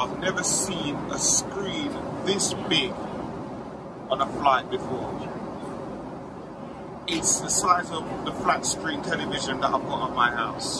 I've never seen a screen this big on a flight before. It's the size of the flat screen television that I've got at my house.